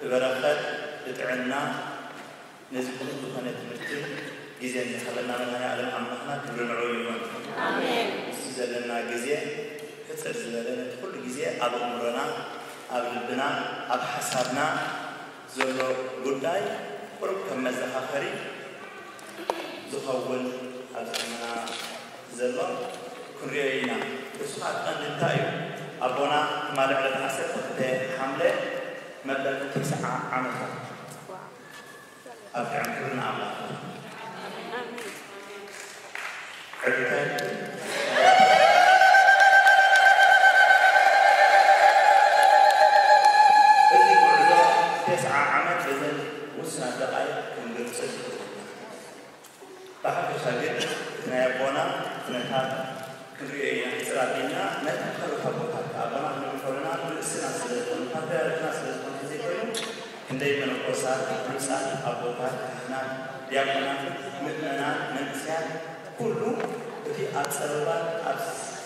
ብበረኸት ብጥዕና ነዚ ቁም ዝኾነ ትምህርቲ ግዜ ንዝሃበና መድሃኒዓለም ኣምላኽና ክብሪ ንዑ ይሆን እሱ ዘለና ግዜ ሕፅር ዝበለ ነቲ ኩሉ ግዜ ኣብ እምሮና ኣብ ልብና ኣብ ሓሳብና ዘሎ ጉዳይ ቁርብ ከም መዘኻኸሪ ዝኸውን ኣብ ዘለና ዘሎ ክንሪኦ ኢና እሱ ከዓ ቀንዲ እንታይ እዩ ኣቦና ማልዕለት ዓሰርተ ክልተ ሓምለ مبلغ اتساع عملها أرجع عن كلنا الله عدتين Nah, bona, nah, kan, kan, ya, istirahatnya, nah, kan, kalau kabur abbonando un fornato e se nasce con patera, nasce con esequio, indebano posati, pensati, avvocati, nati, diaconati, ምእመናን መንስያን ኩሉ እቲ ኣብ ፀበባን ኣብ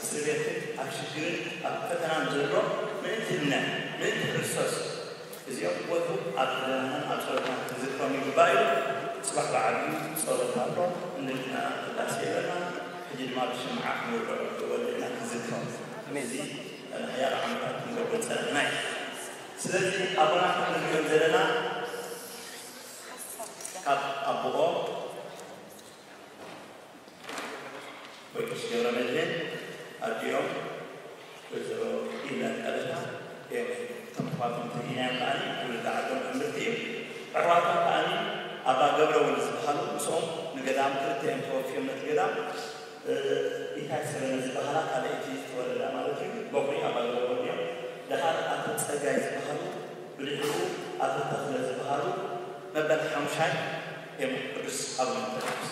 ስቤትን ኣብ ሽግርን ኣብ ፈተናን ዘሎ ምእንቲ እምነት ምእንቲ ክርስቶስ እዚኦም ቦቱ ኣብ ፈተናን ኣብ ፀሎታን ዝኮኑ ይግባእ እዩ ፅባሕ በዓል ፀሎት ኣሎ እንደገና ቅዳሴ የለና ሕጂ ድማ ብሽምዓ ክንወልዕ ወልዕና ክንዝከም እዚ الحياة عمركم قبل سنة ناي سلسي أبنا حمد اليوم زلنا كاب أبوه بكش جورا مجلين اليوم وزرو إلى الأبنا تنفاتهم تهيان لأني كل دعاتهم أمرتهم أراتهم لأني أبا قبل ونسبحانه وصوم نقدام كرتهم ኢታክስ በነዚህ ባህላ ካለ ኢቲስ ተወለዳ ማለት እዩ መኩሪ ኣባልዎ እዮም ድሓር ኣቶ ፀጋይ ዝበሃሉ ብልሕሩ ኣቶ ተክለ ዝበሃሉ መበል ሓሙሻይ እዮም ቅዱስ ኣቡነ ተክለስ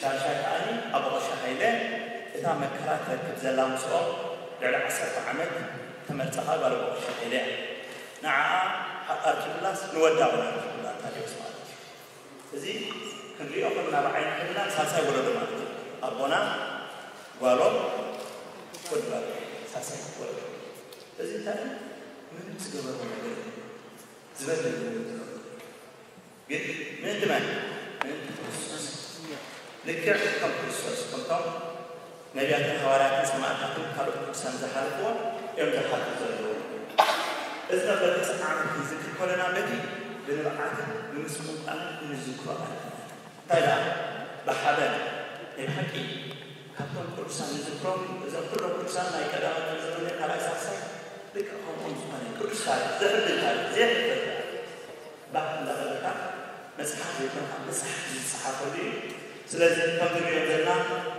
ሻርሻይ ከዓኒ ኣቦ ቀሻ ሃይለ እታ መከራ ትረክብ ዘላ ምስኦም ልዕሊ ዓሰርተ ዓመት ተመርፀኻ ጓል ኣቦ ቀሻ ሃይለ እያ ንዓኣ ሓቃር ትብላስ ንወዳ ብላ ትብላ ታዲዮስ ማለት እዩ እዚ ክንሪኦ ከለና ብዓይኒ ሕብና ሳሳይ ወለዶ ማለት እዩ አቦና ጓሎም ወድባ ሳሳ ወ በዚህ ታዲያ ምንም ዝገበሮ ነገር ዝበለ ግን ምን ትመን ክርስቶስ ልክዕ ከም ክርስቶስ ከምቶም ነቢያትን ሐዋርያትን ሰማዕታትን ካልኦት ቅዱሳን ዝሓልፍዎ እዮም ዝሓልፉ ዘለዉ እዚ ነበር ተሰዓዓት ዝክር ኮለና በቲ ብንብዓትን ብምስቁጣን እንዝክሮ እንታይ ደኣ ብሓበን empathy. Couple Kurdistan is a problem, is a problem Kurdistan like a lot of Israeli allies outside. Look at how much money Kurdistan, they're the type, they're the type. بعد لغلقة مسحات يكون مسحات مسحات ودي سلازم تنظر يوزلنا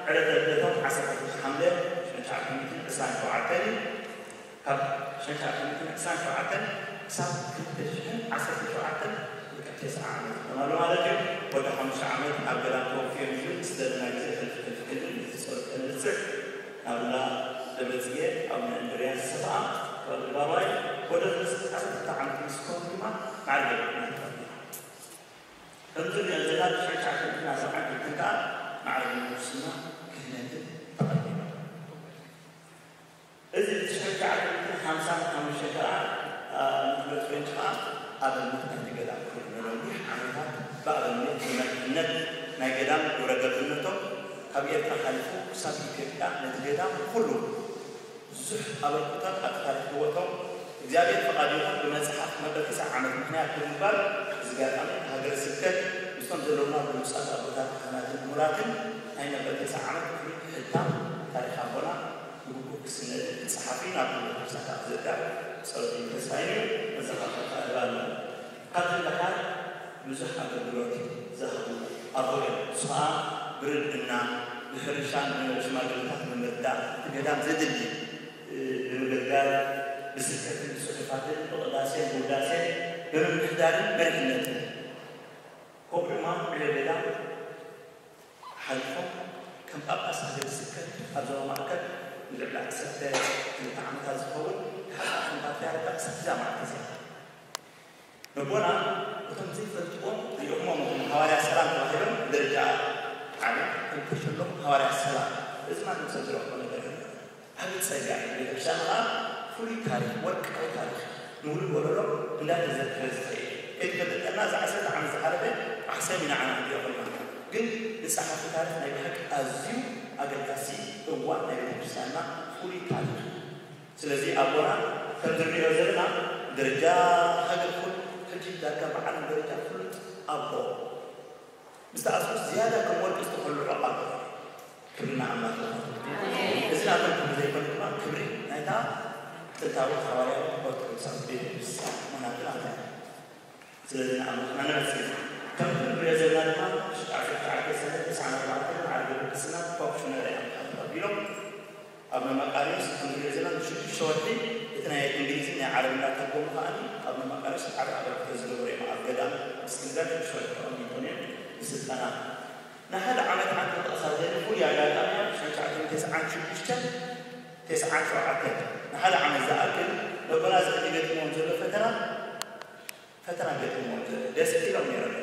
على ثلاثة عشر حملة شنشا عقيمة إنسان فعتني شنشا عقيمة إنسان فعتني إنسان كتشهن عشر فعتني تسع عامات تمام ማለትም ወደ 50 ዓመት አገላ ኮንፌርሽን ስተርናይዜሽን ሰርቲፊኬት እንድትሰጥ አብላ ደብረጽጌ አቡነ እንድርያስ ሰብአ ባባይ ወደ ተስቃት ተዓንቲ ምስኮን ድማ ማዕርግ ከምዚ ንሪኦ ዘለና ትሸሻሽና ሰዓት ከዓ ማዕርግ ሙስና ክህነትን ተቐዲሙ እዚ ትሸሻሽን ሓምሳ ሓሙሽተ ከዓ ምፍለጥ ወይ ከዓ ኣብ ምክንያት በአብነት መልክነት ናይ ገዳም ግብረ ገብነቶም ካብ ኤርትራ ሓሊፉ ክሳብ ኢትዮጵያ ነቲ ገዳም ኩሉ ብዙሕ ኣበርክቶን ኣብ ታሪክ ህወቶም እግዚኣብሔር ፈቓድ ይኹን ብመፅሓፍ መበኪሳ ዓመት ምክንያት ብምግባር ዝጋጣሚ ሃገረ ስብከት ምስቶም ዘለውና ብምውፃት ኣቦታት ካህናትን ሙራትን ናይ መበኪሳ ዓመት ሕታ ታሪክ ኣቦና ንጉጉ ክስነት ፀሓፊ ናብ ቤተክርስትያን ዘዳ ጸሎት ተስፋይ መዘኻኸታ ይባለ ካብዚ በሃል مزحة بالبلوك زحمة أقول صاع برد النا بحرشان من الشمال اللي تحت من الدار تبي دام زد اللي بالرجال بسكة بسكفات وداسين وداسين برد مقدار برهنة كبر ما بلبلا حلفه كم أبقى سهل السكة هذا ما أكل نقول لك سكتة اللي تعمل هذا هو حتى أنت تعرف سكتة ما أكل نقولها فتكون الأمم من حوالي السلام ظاهرا للرجال على كل كلهم حوالي السلام إذا ما نمسك روحنا لغيرنا هل تسجع إلى إن شاء الله فولي تاريخ ورك أو تاريخ نقول ولو لا تذكر الزخير إذا قد الناس عسد عن زحربة أحسن عن أبي أغلى ግን ንፀሓፍ ታሪክ ናይ ብሓቂ ኣዝዩ ኣገዳሲ እዋን ናይ ቤተክርስትያንና ፍሉይ ታሪክ ስለዚ ኣቦና ከምዝንሪኦ ዘለና ደረጃ ሃገር تجد ذاك معنى أبو بس مستعصوا زيادة كم ورد استخلوا العقل كمنا عما تلقوا إذن أقل كم زي كل ما كبري نايتا تتاوي خواري وقت كمسان بيد بس مناقل آتا سلزين عما أنا بسيط كم كم بريد زي ما عفوا تعالى سنة تسعة أربعة عربي بسنا بوكشنا رأي عم بيلو أما ما قالوا سنة زي ما شو شوتي እንግሊዝኛ ዓረብና ተርጎም ከዓኒ ኣብ መማካሪሽ ዓብ ኣበርክቶ ዝገበረ እዮም ኣብ ገዳም እስክንዳር ሸርሖም ኢኮንን ስልጠና ንሓደ ዓመት ዓንተ ጠቕሳ ዘልፉ ያጋጣምያ ሽሸዓትን ተስዓን ሽዱሽተን ተስዓን ሸውዓተን ንሓደ ዓመት ዝኣክል መጎናፅእ ገጥሞም ዘሎ ፈተና ፈተና ገጥሞም ዘሎ ደስ ኢሎም ነይሮም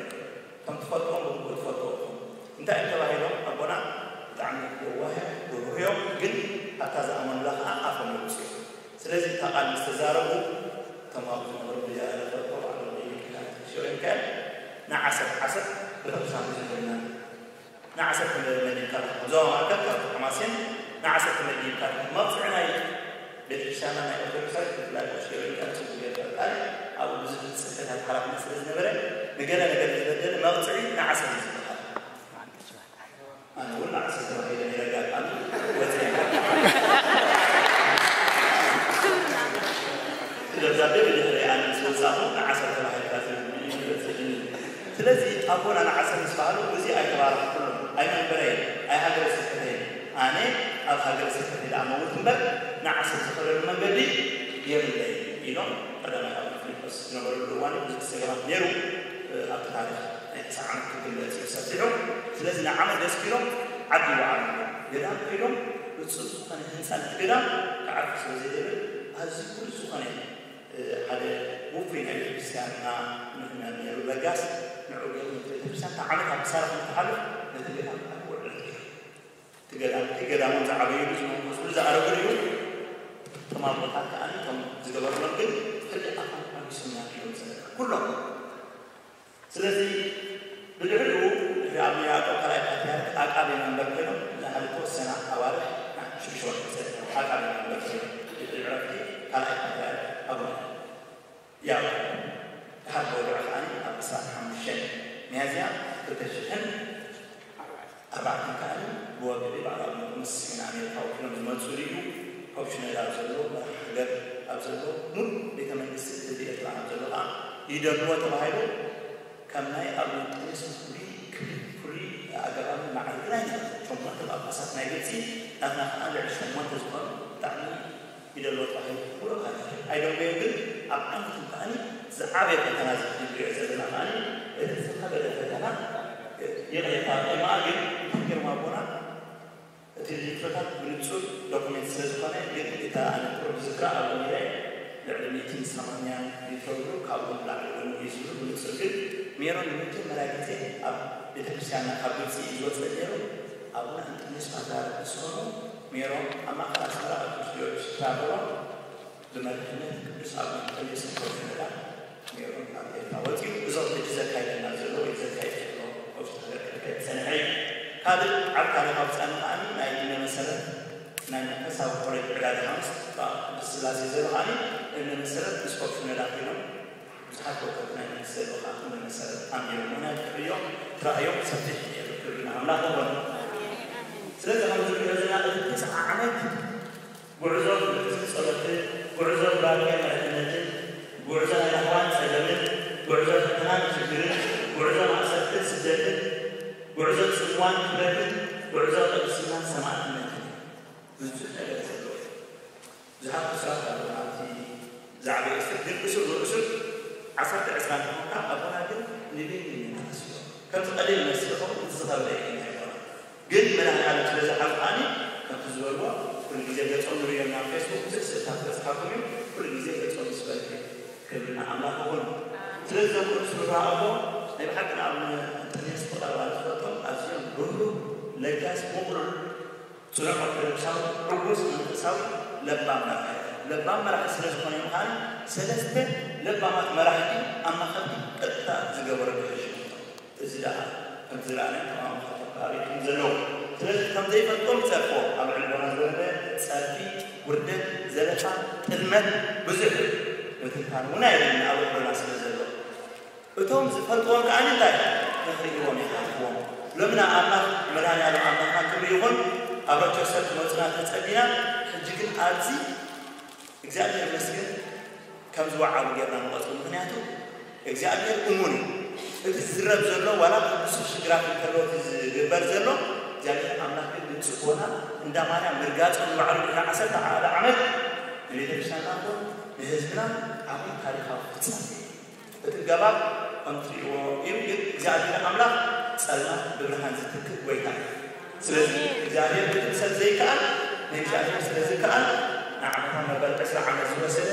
ከም ትፈልጦም ብግቡ ትፈልጦም እንታይ ተባሂሎም ኣቦና ብጣዕሚ ዋህ ጉብህዮም ግን ኣብታ ዝኣመኑላ ከዓ ኣፎም ለብስ እዮም سلازم تقال مستزاره كما قلنا رب يا على فرق وعلى ربيك شو إن كان نعسف حسف رب خامس الجنة نعسف من المدين كان وزوما أكبر حماسين نعسف من المدين كان ما فعنا بالإشانة ما يقول خلق لا شو إن كان شو إن كان أو بزيد السفر هالحرق مثل الزنبرة نقلنا نقلنا نقلنا نقلنا نقلنا نقلنا نقلنا نقلنا أكون أنا حسن إسفاله وزي أكبر كلهم أي من بري أي هاجر سكتين أنا أو هاجر سكتين أما وتنبك نعس سكتين من بدي يبدأ ينام قدام الفلوس نمر الروان سجرات نيرو أبتعرف ساعات كل يستطيعون لازم عمل داس كيلو عدي وعمل قدام كيلو ብፅእ ዝኾነ ህንፃ ንትገዳም ክዓርፍ ስለ ዘይደለ ኣዝዩ ኩሉ ዝኾነ ሓደ ውፍይ ናይ ቤተክርስትያንና ምህና ነሩ ረጋስ ተዓመት ኣብ ሳራ ክተሓልፍ ነቲ ገዳም ወርዕ እቲ ገዳም እቲ ገዳሞም ዝዓበዩ ዝመንኮስሉ ዝኣረጉ እዩ እቶም ኣቦታት ከዓኒ እቶም ዝገበርሎም ግን ፍልይ ኣካ ኣቢሱና እዮም ዘለካ ኩሎም ስለዚ ብድሕሪኡ ድሕሪ ኣብ ያዕቆብ ካልኣይ ፓትርያርክ ኣቃቢ መንበር ኮይኖም ዝሓደ ተወሰና ኣባርሕ ሽድሽወርሒ ዘለ ኣቃቢ መንበር ኮይኖም ድሕሪ ዕረፍቲ ካልኣይ ፓትርያርክ ኣቡነ ያዕቆብ ድሓር ወድዑ ከዓኒ ኣብ እስራት ሓሙሽተ ሚያዝያ 2024 አራት ካል በወገቤ ባላሉ ምስኪን አሜሪካዊ ነው መጹሪዩ ኮሚሽነር አብዘሎ ሀገር አብዘሎ ሙሉ ቤተ መንግስት እዚ ኤርትራ አብዘሎ ይህ ደግሞ ተባሂሉ ከምናይ ኣብ ጥንስ ፍሉይ ፍሉይ ኣገባብ መዓል ግና ሸሞንተ ጳጳሳት ናይ ገፂ ናትና ከዓ ልዕሊ ሸሞንተ ዝኾኑ ብጣዕሚ ይደልዎ ተባሂሉ ኩሉ ካለ ኣይደልጎዮ ግን ኣብ ዓመት ከዓኒ ዝዓበየ ፈተና ዝሪኦ ዘለና ከዓኒ ከበደ ፈተና የታ ጤማ ግን ግርማ ቦና እቲ ፍታት ብንፁር ዶኩሜንት ስለ ዝኾነ ግን እታ ኣነ ቁርብ ዝክራ ኣብ ላይ ልዕሊ ሚትን ኣብ ቤተክርስትያን ካብ ግብፂ ይወፀ ነይሩ ኣብ ቅዱስ ኣቡነ እንጥኒስ ናብ ኤርትራ ወፂኡ እዞም ልጅ ዘካይደና ዘሎ ካብእ ዓብ ካለ ካብ ፀንቃኒ ናይ ዲነ መሰረት ናይ መንፈሳዊ ኮሬት ዕዳድ ሓምስ ስላሴ ዘበኻኒ እነ መሰረት ምስ ኮፍ ነዳኺሎም ብዙሓት ወቀት ናይ መንግስቲ ዘለካ እነ መሰረት ኣሚሮ ምክንያት ክርዮም ትራእዮም ሰፊሕ ነሩ ክርና ኣምላኽ ሆነ ስለዚ ከምዚ ንሪኦ ዘለና እቲ ትስዓ ዓመት ጉዕዞ ጸሎት ጉዕዞ ባርያ ምዕትነትን ጉዕዞ ናይ وعزاق السمان سماء المدينة من سنة إلى سنة زهاق سلاة الوعاتي زعبي استدل أسر وأسر عصرت عسران مقام أبنادل لبين من الناس كم قليل نسيخهم الزهر لأيين ግን ምን ያህል ስለዚ ሐፍቃኒ ከብዝበልዋ ኩሉ ጊዜ ገጾም ንሪኦና ፌስቡክ ስእስእታት ገጽካኩም እዩ ኩሉ ጊዜ ገጾም ዝስበል ክብልና ኣምላኽ ሆኑ ስለዚ ዘምሩ ስብራ ኣቦ ናይ ብሓቂ ንኣብነ ጥኔስ ቆጠባ ዝፈጦም ኣዝዮም ሩህሩህ ለዲያስፖራ ዙሪያ ኦርቶዶክሳዊ ዕውስ መንፈሳዊ ለብ አምላክ ለብ አምላክ ስለዝኾነ ምዃኑ ሰለስተ ለብ መራሕቲ ኣማኸልቲ ቀጥታ ዝገበረ እዚ ደኣ ከምቲ ዝለኣነ ተማምካቶም ዘለዎ ስለዚ ከምዘይፈልጦም ይፀርፎ ኣብ ዕልቦና ዝበለ ፀርፊ ውርደት ዘለፋ ጥልመት ብዙሕ ምትንታን እውን ኣይለን ኣብ ዕልቦና ስለ ዘሎ እቶም ዝፈልጥዎም ከዓኒ እንታይ ንኽሪእዎም ይሓትዎም በምን አምላክ መድኃኒዓለም አምላካችን ይሆን አብራቸው ሰርት መጽናት ተጸዲና ሕጂ ግን ኣብዚ እግዚአብሔር ይመስገን ከም ዝወዓሉ ጌርና ንቐፅሉ ምክንያቱ እግዚአብሔር እሙን እቲ ዝረብ ዘሎ ዋላ ብዙ ሽግራት እንከሎ ዝግበር ዘሎ እግዚአብሔር አምላክ ግን ድምፂ እንዳ ማርያም ምርጋፆም ባዕሉ ካ ዓሰርተ ሓደ ዓመት ንቤተክርስቲያንና ንህዝብና ዓብዪ ታሪካዊ ፍፃሜ እቲ ገባብ ከምትሪእዎ እዩ ግን እግዚአብሔር አምላክ ጸላ ብብርሃን ዝትክእ ጎይታ ስለዚ እግዚኣብሔር ክትምሰል ዘይከኣል ንእግዚኣብሔር ስለ ዝከኣል ንዓመታ መበል 2ስራ ዓመት ዝወሰደ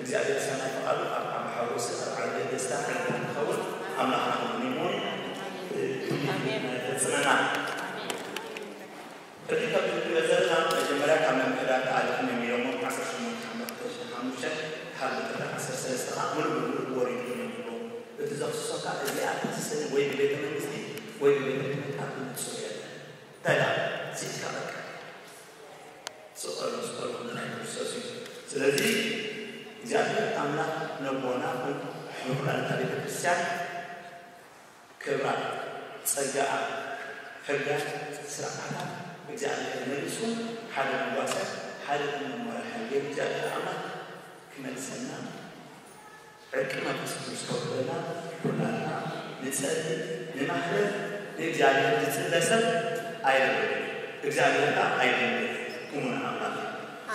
እግዚኣብሔር ሰናይ ፍቓሉ ኣብ ዓማሓወስ ኣብ ዓለ ደስታ ሓንቲ ንኸውን ኣምላኽና ንሞን ፈፅመና እቲ ካብ ንሪኦ ዘለና መጀመርያ ካብ መምህዳት ኣልፍ ነሚሮሞ 18 ካብ 13 ከዓ ሙሉ ብሙሉ ወሪዱ ነሚሮ እቲ ዘኽስሶካ እዚኣ ተስስን ወይ ብቤተ ويريد أن تتحمل مسؤوليته تلا سيسكارك سؤال سؤال من السوسي ስለዚህ እግዚአብሔር አምላክ ልቦናውን የሁላንታ ቤተ ክርስቲያን ክብራ ጸጋ ሕጋት ስርዓታት እግዚአብሔር መልሱ ሓደ ንጓሰት ሓደ ንመራሒ የእግዚአብሔር አምላክ ክመልሰና ዕቂ መንፈስ ክርስቶስ ብለና ሁላና ንጸልይ ለማህበር ለእግዚአብሔር ዝጽለሰብ አይነበር እግዚአብሔር ካ አይነበር እሙን አምላክ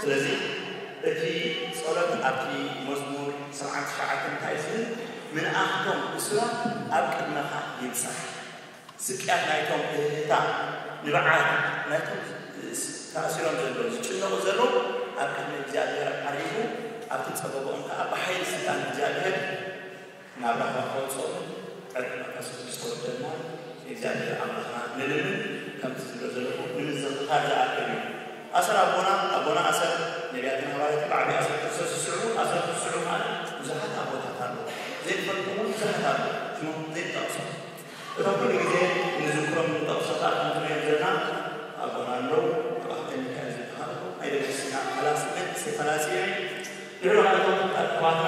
ስለዚህ እቲ ጸሎት ኣብቲ መዝሙር ስርዓት ሸዓተ እንታይ ዝብል ምንኣቶም እስራት ኣብ ቅድመኻ ይብሳሕ ስቅያት ናይቶም እህታ ንበዓል ናይቶም ተኣሲሮም ዘለዉ ዝጭነቑ ዘለዉ ኣብ ቅድሚ እግዚኣብሔር ዓሪቡ ኣብቲ ፀበቦኦም ከዓ ብሓይሊ ስልጣን እግዚኣብሔር ናብ ራባ ከውፅኦም ቀረመቀስ ቅዱስ ወደና የእግዚአብሔር አምላክ ንልምን ከምቲ ዝብሎ ዘለዎ ንምዝኽኻር ዝኣክል እዩ ኣሰር ኣቦና ኣቦና ኣሰር ነቢያትን ሃዋርያት ብዓቢ ኣሰር ክርስቶስ ዝስዕቡ ኣሰር ዝስዕቡ ማለት ብዙሓት ኣቦታት ኣሎ ዘይፈልጡ እውን ብዙሓት ኣሎ ሽሞም ዘይጠቕሶ እቶም ኩሉ ግዜ ንዝክሮም ንጠቕሶታት ክንሪኦም ዘለና ኣቦና ኣለዉ ኣባህተን ሚካኤል ዝበሃሉ ኣይደርስና ፈላሲ ፈላሲ ድሕሪ ካልቶም ኣሕዋትና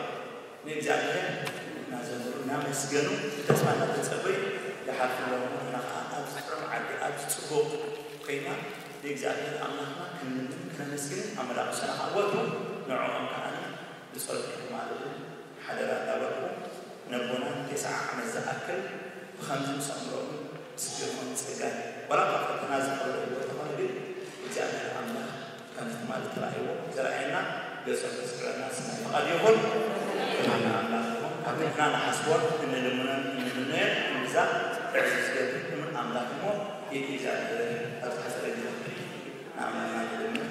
ንእግዚኣብሔር ና ዘምሩና መስገኑ ተስፋና ተፀበይ ዝሓፍሎም ኣብ ፅዑም ዓዲ ኣብ ፅቡቅ ኮይና ንእግዚኣብሔር ኣምላኽና ክንምንን ክነመስግን ኣመላኽ ሰናኻወቱ ንዕኦም ከዓኒ ዝፀልሑ ማለት ሓደራ እናበልኩ ነቦና ተስዓ ዓመት ዝኣክል ብከምዚ ምሰምሮም ስጀርኮን ፅጋን ወላ ካብ ፈተና ዝኸብለዎ ተኾነ ግን እግዚአብሔር ኣምላኽ ከምቲ ማለት ተራእይዎ ዘረኣየና ገጾ ዝፅዕና ስናይ ፈቓድ ይኹን አምላክና ሐስቦር እንልምነ እንልምነ እንዛ ዕርፍ ዝገብር እምር አምላክ እሞ የኢዛ አብ ሐሰረ ግ ናምና